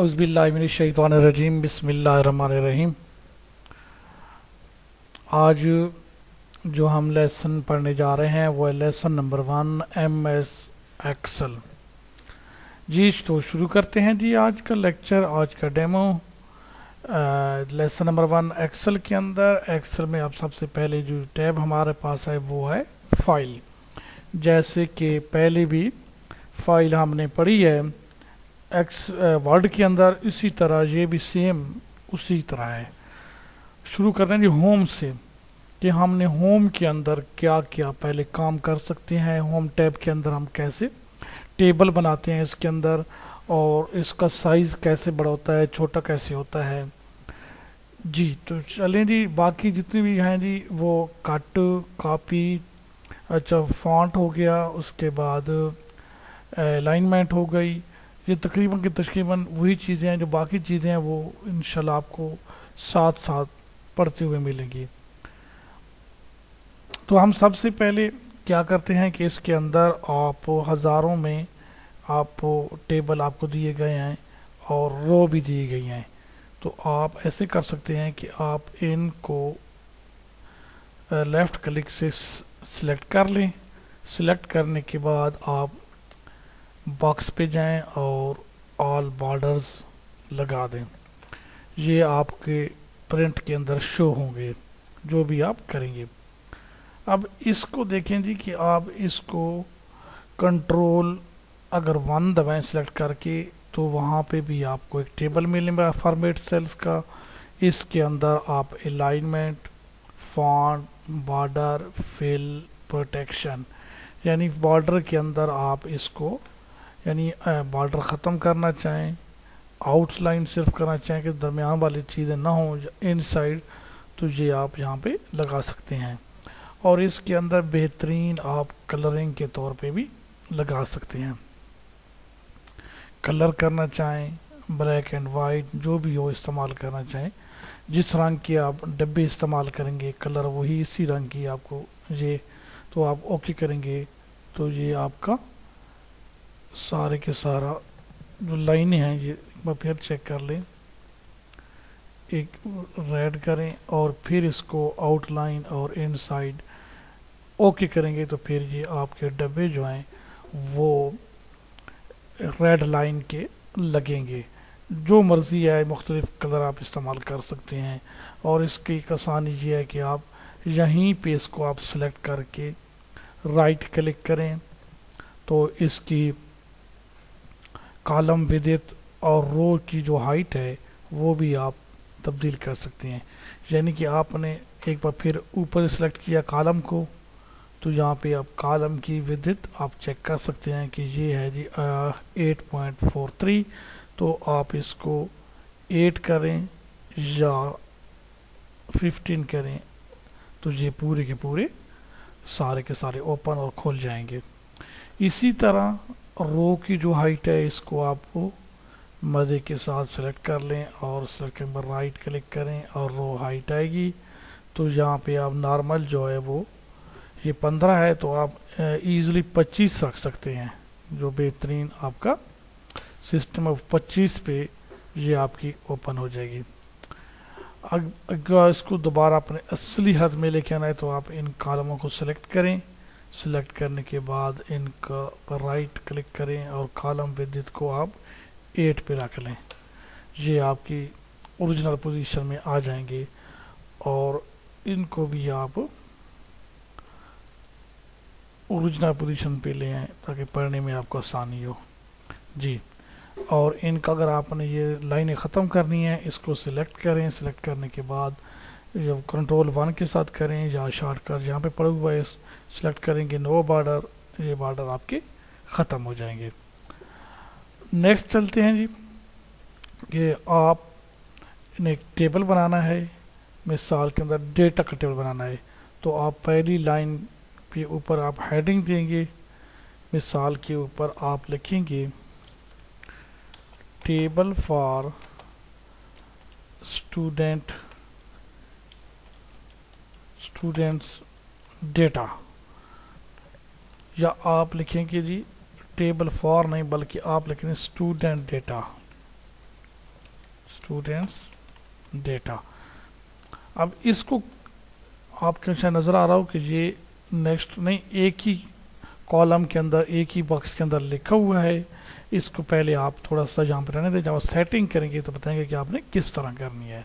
अज़बिल्लाशैतवानरजीम बिसमीम आज जो हम लेसन पढ़ने जा रहे हैं, वो है lesson number one, M S Excel. जी तो शुरू करते हैं जी आज का लेक्चर, आज का demo. Lesson number one, Excel के अंदर। एक्सल में अब सबसे पहले जो टैब हमारे पास है, वो है फ़ाइल। जैसे कि पहले भी फ़ाइल हमने पढ़ी है एक्स वर्ड के अंदर इसी तरह, ये भी सेम उसी तरह है। शुरू करते हैं जी होम से कि हमने होम के अंदर क्या क्या पहले काम कर सकते हैं होम टैब के अंदर हम कैसे टेबल बनाते हैं इसके अंदर और इसका साइज़ कैसे बड़ा होता है, छोटा कैसे होता है। जी तो चलें जी, बाकी जितने भी हैं जी, वो कट कॉपी अच्छा फॉन्ट हो गया, उसके बाद अलाइनमेंट हो गई। ये तकरीबन की तकरीबन वही चीज़ें हैं, जो बाकी चीज़ें हैं, वो इन आपको साथ साथ पढ़ते हुए मिलेंगी। तो हम सबसे पहले क्या करते हैं कि इसके अंदर आप हज़ारों में आप टेबल आपको दिए गए हैं और रो भी दिए गई हैं। तो आप ऐसे कर सकते हैं कि आप इनको लेफ़्ट क्लिक से, सिलेक्ट कर लें। सिलेक्ट करने के बाद आप बॉक्स पे जाएँ और ऑल बॉर्डर्स लगा दें। ये आपके प्रिंट के अंदर शो होंगे, जो भी आप करेंगे। अब इसको देखें जी कि आप इसको कंट्रोल अगर वन दबाएँ सेलेक्ट करके तो वहाँ पे भी आपको एक टेबल मिलेगा फॉर्मेट सेल्स का। इसके अंदर आप alignment font border fill protection यानी बॉर्डर के अंदर आप इसको यानी बॉर्डर ख़त्म करना चाहें, आउटलाइन सिर्फ़ करना चाहें कि दरमियान वाली चीज़ें ना हों इन साइड तो ये आप यहाँ पे लगा सकते हैं। और इसके अंदर बेहतरीन आप कलरिंग के तौर पे भी लगा सकते हैं। कलर करना चाहें, ब्लैक एंड वाइट, जो भी हो इस्तेमाल करना चाहें, जिस रंग के आप डब्बे इस्तेमाल करेंगे, कलर वही इसी रंग की आपको ये तो आप ओके करेंगे तो ये आपका सारे के सारा जो लाइनें हैं ये एक बार फिर चेक कर लें। एक रेड करें और फिर इसको आउटलाइन और इनसाइड ओके करेंगे तो फिर ये आपके डब्बे जो हैं वो रेड लाइन के लगेंगे। जो मर्ज़ी है, मुख्तलिफ़ कलर आप इस्तेमाल कर सकते हैं और इसकी एक आसानी ये है कि आप यहीं पे इसको आप सेलेक्ट करके राइट क्लिक करें। तो इसकी कॉलम, विदित और रो की जो हाइट है, वो भी आप तब्दील कर सकते हैं। यानी कि आपने एक बार फिर ऊपर सेलेक्ट किया कॉलम को तो यहाँ पे आप कॉलम की विदित आप चेक कर सकते हैं कि ये है G eight point four three तो आप इसको एट करें या फिफ्टीन करें तो ये पूरे के पूरे सारे के सारे ओपन और खुल जाएँगे। इसी तरह रो की जो हाइट है, इसको आपको मज़े के साथ सेलेक्ट कर लें और सेलेक्ट पर राइट क्लिक करें और रो हाइट आएगी। तो यहाँ पे आप नॉर्मल जो है वो, ये पंद्रह है तो आप इजीली पच्चीस रख सकते हैं, जो बेहतरीन आपका सिस्टम ऑफ़ पच्चीस पे ये आपकी ओपन हो जाएगी। अगर इसको दोबारा अपने असली हद में लेके आना है तो आप इन कॉलमों को सिलेक्ट करें। सिलेक्ट करने के बाद इनका राइट क्लिक करें और कॉलम विद्युत को आप एट पे रख लें। ये आपकी ओरिजिनल पोजीशन में आ जाएँगे और इनको भी आप ओरिजिनल पोजीशन पे ले आए ताकि पढ़ने में आपको आसानी हो। जी, और इनका अगर आपने ये लाइनें ख़त्म करनी है, इसको सिलेक्ट करें। सिलेक्ट करने के बाद जब कंट्रोल वन के साथ करें या शॉर्टकट जहाँ पे पड़ा हुआ है सेलेक्ट करेंगे नो बॉर्डर ये बॉर्डर आपके ख़त्म हो जाएँगे। नेक्स्ट चलते हैं जी, कि आप एक टेबल बनाना है मिसाल के अंदर डेटा का टेबल बनाना है। तो आप पहली लाइन के ऊपर आप हेडिंग देंगे मिसाल के ऊपर आप लिखेंगे table for student students data या आप लिखेंगे जी टेबल फॉर नहीं, बल्कि आप लिखेंगे स्टूडेंट डेटा स्टूडेंट्स डेटा अब इसको आपके शायद नज़र आ रहा हो कि ये नेक्स्ट नहीं, एक ही कॉलम के अंदर, एक ही बॉक्स के अंदर लिखा हुआ है। इसको पहले आप थोड़ा सा यहाँ पर रहने दें जब आप सेटिंग करेंगे तो बताएँगे कि आपने किस तरह करनी है।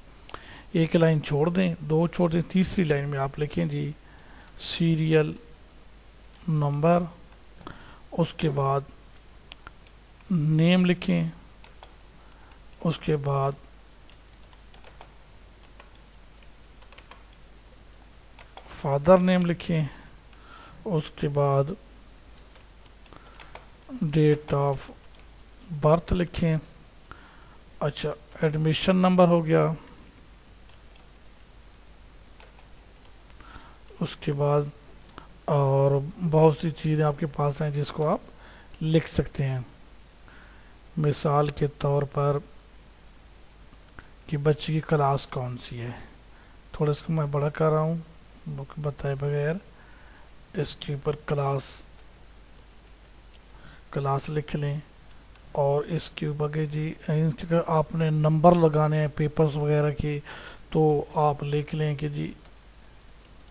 एक लाइन छोड़ दें, दो छोड़ दें, तीसरी लाइन में आप लिखें जी, सीरियल नंबर, उसके बाद नेम लिखें, उसके बाद फादर नेम लिखें, उसके बाद डेट ऑफ़ बर्थ लिखें। अच्छा एडमिशन नंबर हो गया। उसके बाद और बहुत सी चीज़ें आपके पास हैं जिसको आप लिख सकते हैं। मिसाल के तौर पर कि बच्चे की क्लास कौन सी है। थोड़ा इसको मैं बड़ा कर रहा हूँ, बुक बताए बगैर। इसके ऊपर क्लास क्लास लिख लें और इसके ऊपर जी आपने नंबर लगाने हैं, पेपर्स वगैरह के तो आप लिख लें कि जी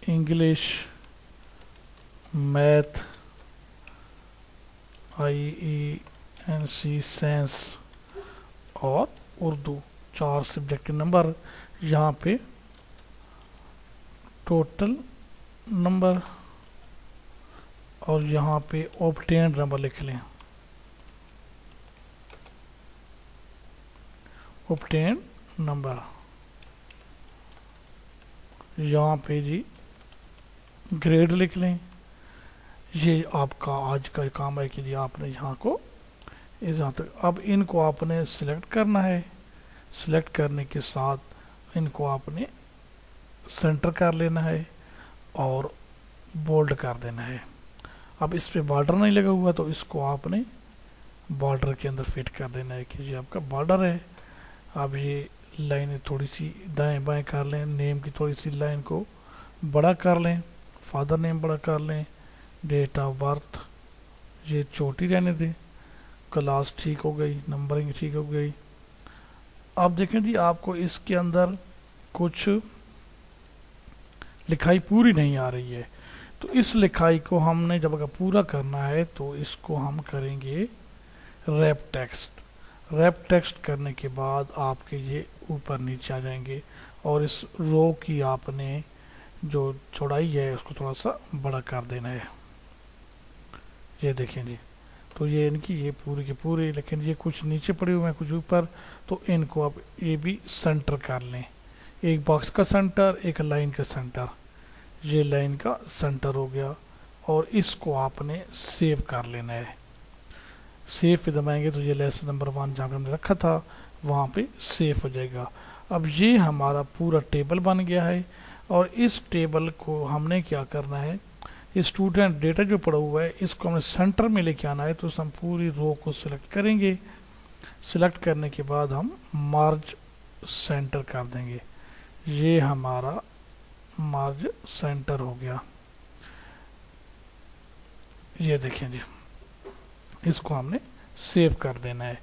English math I E N C science और उर्दू। चार सब्जेक्ट के नंबर यहाँ पे। टोटल नंबर और यहाँ पे ऑप्टेन नंबर लिख लें। ऑप्टेन नंबर यहाँ पे जी ग्रेड लिख लें। ये आपका आज का काम है कि जी आपने यहाँ को, यहाँ तक। अब इनको आपने सिलेक्ट करना है। सिलेक्ट करने के साथ इनको आपने सेंटर कर लेना है और बोल्ड कर देना है। अब इस पर बॉर्डर नहीं लगा हुआ तो इसको आपने बॉर्डर के अंदर फिट कर देना है कि ये आपका बॉर्डर है। अब ये लाइनें थोड़ी सी दाएँ बाएँ कर लें। नेम की थोड़ी सी लाइन को बड़ा कर लें। फादर नेम बड़ा कर लें डेट ऑफ़ बर्थ ये छोटी रहने दें। क्लास ठीक हो गई नंबरिंग ठीक हो गई। अब देखें जी, आपको इसके अंदर कुछ लिखाई पूरी नहीं आ रही है। तो इस लिखाई को हमने जब अगर पूरा करना है तो इसको हम करेंगे रैप टेक्स्ट रैप टेक्स्ट करने के बाद आपके ये ऊपर नीचे आ जाएँगे और इस रो की आपने जो चौड़ाई है, उसको थोड़ा सा बड़ा कर देना है। ये देखें जी तो ये इनकी, ये पूरी के पूरे, लेकिन ये कुछ नीचे पड़े हुए हैं, कुछ ऊपर तो इनको आप ये भी सेंटर कर लें। एक बॉक्स का सेंटर एक लाइन का सेंटर ये लाइन का सेंटर हो गया, और इसको आपने सेव कर लेना है। सेव पे दबाएँगे तो ये लेसन नंबर वन जहाँ पे हमने रखा था, वहाँ पे सेव हो जाएगा। अब ये हमारा पूरा टेबल बन गया है। और इस टेबल को हमने क्या करना है? स्टूडेंट डेटा जो पड़ा हुआ है, इसको हमें सेंटर में लेके आना है तो हम पूरी रो को सिलेक्ट करेंगे। सिलेक्ट करने के बाद हम मार्ज सेंटर कर देंगे। ये हमारा मार्ज सेंटर हो गया। ये देखें जी, इसको हमने सेव कर देना है।